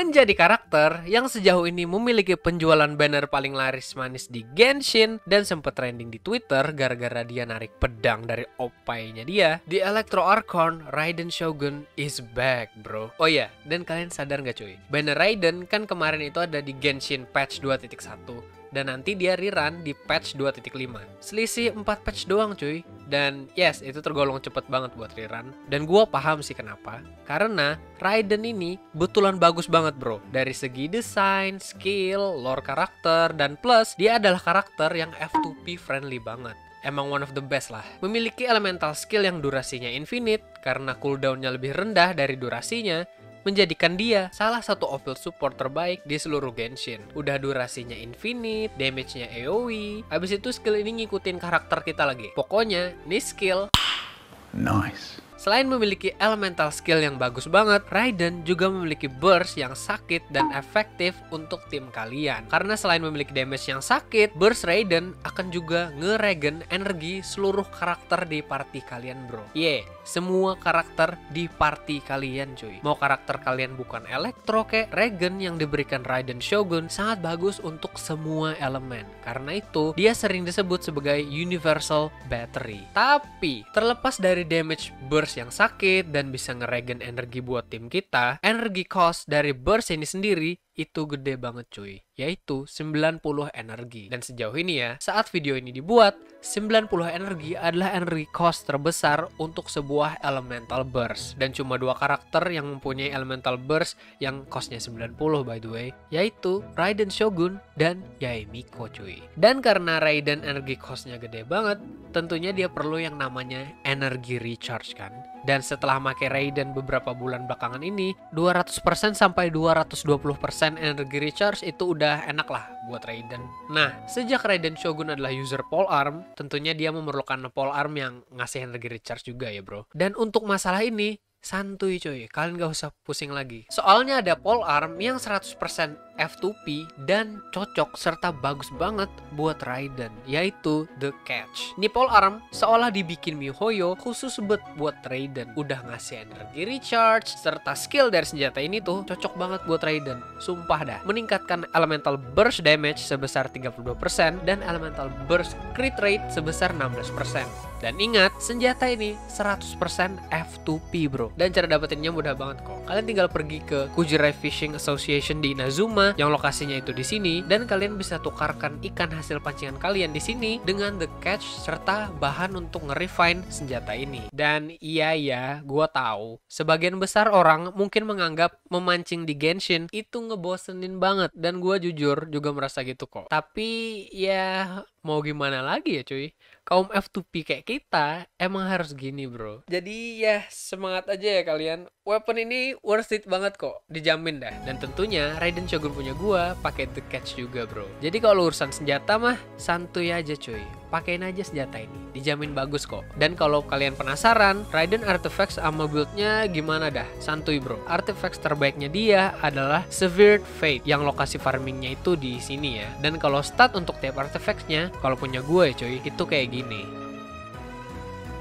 menjadi karakter yang sejauh ini memiliki penjualan banner paling laris manis di Genshin dan sempat trending di Twitter gara-gara dia narik pedang dari opainya dia. Di Electro Archon, Raiden Shogun is back, bro. Oh iya, dan kalian sadar nggak cuy? Banner Raiden kan kemarin itu ada di Genshin patch 2.1 dan nanti dia rerun di patch 2.5. Selisih 4 patch doang cuy. Dan yes, itu tergolong cepet banget buat rerun. Dan gua paham sih kenapa. Karena Raiden ini betulan bagus banget bro. Dari segi desain, skill, lore karakter, dan plus dia adalah karakter yang F2P friendly banget emang one of the best lah. Memiliki elemental skill yang durasinya infinite karena cooldownnya lebih rendah dari durasinya menjadikan dia salah satu offfield support terbaik di seluruh Genshin. Udah durasinya infinite, damage-nya AoE, habis itu skill ini ngikutin karakter kita lagi. Pokoknya, ini skill Nice. Selain memiliki elemental skill yang bagus banget, Raiden juga memiliki burst yang sakit dan efektif untuk tim kalian. Karena selain memiliki damage yang sakit, burst Raiden akan juga ngeregen energi seluruh karakter di party kalian bro. Yeah, semua karakter di party kalian cuy. Mau karakter kalian bukan elektro kek, regen yang diberikan Raiden Shogun sangat bagus untuk semua elemen. Karena itu, dia sering disebut sebagai universal battery. Tapi, terlepas dari damage burst yang sakit dan bisa ngeregen energi buat tim kita, energi cost dari burst ini sendiri itu gede banget cuy, yaitu 90 energi. Dan sejauh ini ya, saat video ini dibuat, 90 energi adalah energi cost terbesar untuk sebuah elemental burst. Dan cuma dua karakter yang mempunyai elemental burst yang costnya 90 by the way, yaitu Raiden Shogun dan Yaemiko cuy. Dan karena Raiden energi costnya gede banget, tentunya dia perlu yang namanya energi recharge kan. Dan setelah make Raiden beberapa bulan belakangan ini, 200% sampai 220% energi recharge itu udah enak lah buat Raiden. Nah, sejak Raiden Shogun adalah user pole arm, tentunya dia memerlukan pole arm yang ngasih energi recharge juga ya bro. Dan untuk masalah ini, santuy coy, kalian gak usah pusing lagi. Soalnya ada pole arm yang 100% F2P dan cocok serta bagus banget buat Raiden, yaitu The Catch. Ini pole arm seolah dibikin MiHoYo khusus buat buat Raiden. Udah ngasih energi recharge serta skill dari senjata ini tuh cocok banget buat Raiden. Sumpah dah. Meningkatkan elemental burst damage sebesar 32% dan elemental burst crit rate sebesar 16%. Dan ingat, senjata ini 100% F2P bro. Dan cara dapetinnya mudah banget kok. Kalian tinggal pergi ke Kujirai Fishing Association di Inazuma yang lokasinya itu di sini dan kalian bisa tukarkan ikan hasil pancingan kalian di sini dengan the catch serta bahan untuk nge-refine senjata ini. Dan iya ya, gua tahu sebagian besar orang mungkin menganggap memancing di Genshin itu ngebosenin banget dan gua jujur juga merasa gitu kok. Tapi ya mau gimana lagi ya cuy kaum F2P kayak kita emang harus gini bro. Jadi ya semangat aja ya kalian. Weapon ini worth it banget kok dijamin dah. Dan tentunya Raiden Shogun punya gua pakai the catch juga bro. Jadi kalau urusan senjata mah santuy aja cuy pakein aja senjata ini. Dijamin bagus kok. Dan kalau kalian penasaran Raiden Artifacts sama buildnya gimana dah? Santuy bro. Artifacts terbaiknya dia adalah Severed Fate yang lokasi farmingnya itu di sini ya. Dan kalau stat untuk tiap artifactsnya kalau punya gue cuy itu kayak gini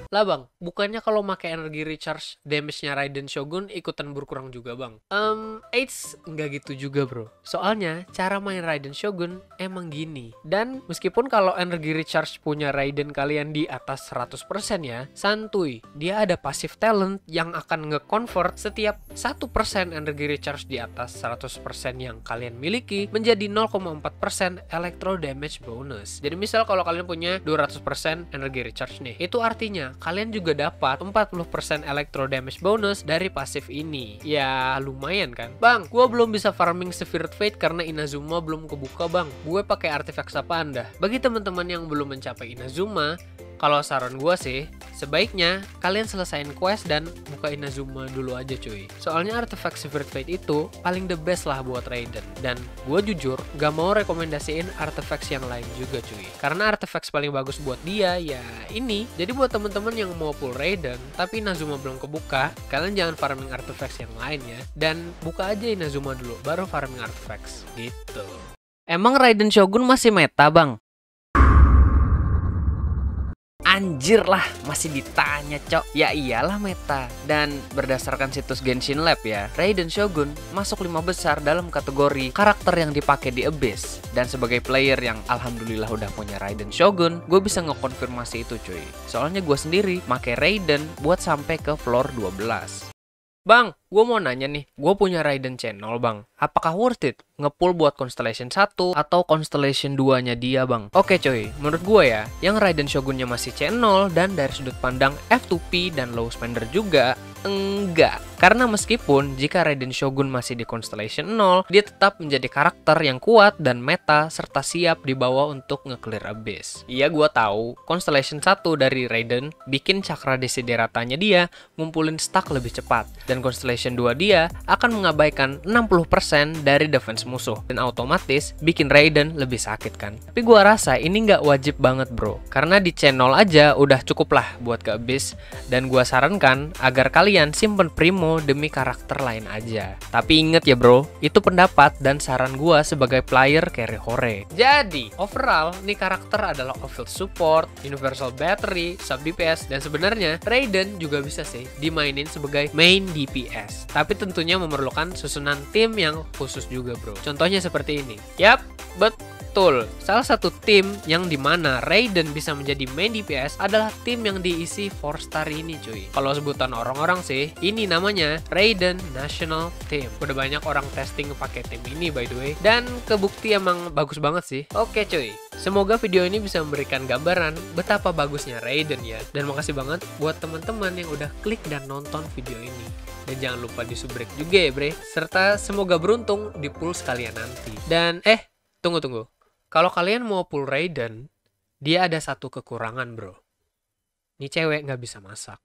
lah bang, bukannya kalau pakai energi recharge damage-nya Raiden Shogun ikutan berkurang juga bang? Um, AIDS nggak gitu juga bro. Soalnya cara main Raiden Shogun emang gini. Dan meskipun kalau energi recharge punya Raiden kalian di atas 100% ya, santuy. Dia ada passive talent yang akan nge-convert setiap 1% energi recharge di atas 100% yang kalian miliki menjadi 0,4% electro damage bonus. Jadi misal kalau kalian punya 200% energi recharge nih, itu artinya kalian juga dapat 40% electro damage bonus dari pasif ini. Ya lumayan kan? Bang, gue belum bisa farming Spirit Fate karena Inazuma belum kebuka bang. Gue pakai artefak apa anda? Bagi teman-teman yang belum mencapai Inazuma, kalau saran gue sih, sebaiknya kalian selesain quest dan buka Inazuma dulu aja cuy. Soalnya artefak Spirit Fate itu paling the best lah buat Raiden. Dan gue jujur gak mau rekomendasiin artefak yang lain juga cuy. Karena artefak paling bagus buat dia ya ini. Jadi buat temen-temen yang mau full Raiden tapi Inazuma belum kebuka, kalian jangan farming artefak yang lain ya. Dan buka aja Inazuma dulu, baru farming artefak gitu. Emang Raiden Shogun masih meta bang? Anjir lah, masih ditanya cok. Ya iyalah meta. Dan berdasarkan situs Genshin Lab ya, Raiden Shogun masuk lima besar dalam kategori karakter yang dipakai di Abyss. Dan sebagai player yang alhamdulillah udah punya Raiden Shogun, gue bisa ngekonfirmasi itu cuy. Soalnya gue sendiri make Raiden buat sampai ke floor 12. Bang, gue mau nanya nih, gue punya Raiden channel bang. Apakah worth it ngepull buat Constellation 1 atau Constellation 2-nya dia bang? Oke coy, menurut gue ya, yang Raiden Shogunnya masih channel dan dari sudut pandang F2P dan low spender juga, enggak. Karena meskipun jika Raiden Shogun masih di Constellation 0, dia tetap menjadi karakter yang kuat dan meta serta siap dibawa untuk nge-clear Abyss. Iya gua tahu, Constellation 1 dari Raiden bikin cakra desideratanya dia ngumpulin stack lebih cepat. Dan Constellation 2 dia akan mengabaikan 60% dari defense musuh. Dan otomatis bikin Raiden lebih sakit kan. Tapi gua rasa ini nggak wajib banget bro. Karena di channel aja udah cukup lah buat ke Abyss. Dan gua sarankan agar kalian simpen Primo demi karakter lain aja. Tapi inget ya bro, itu pendapat dan saran gua sebagai player carry hore. Jadi, overall, nih karakter adalah off-field support, universal battery, sub DPS, dan sebenarnya Raiden juga bisa sih dimainin sebagai main DPS. Tapi tentunya memerlukan susunan tim yang khusus juga bro. Contohnya seperti ini. Yap, betul. Betul, salah satu tim yang di mana Raiden bisa menjadi main DPS adalah tim yang diisi 4 star ini cuy. Kalau sebutan orang-orang sih, ini namanya Raiden National Team. Udah banyak orang testing pakai tim ini by the way. Dan kebukti emang bagus banget sih. Oke cuy, semoga video ini bisa memberikan gambaran betapa bagusnya Raiden ya. Dan makasih banget buat teman-teman yang udah klik dan nonton video ini. Dan jangan lupa di subrek juga ya bre. Serta semoga beruntung di pool sekalian nanti. Dan eh, tunggu tunggu. Kalau kalian mau pull Raiden, dia ada satu kekurangan bro. Ini cewek nggak bisa masak.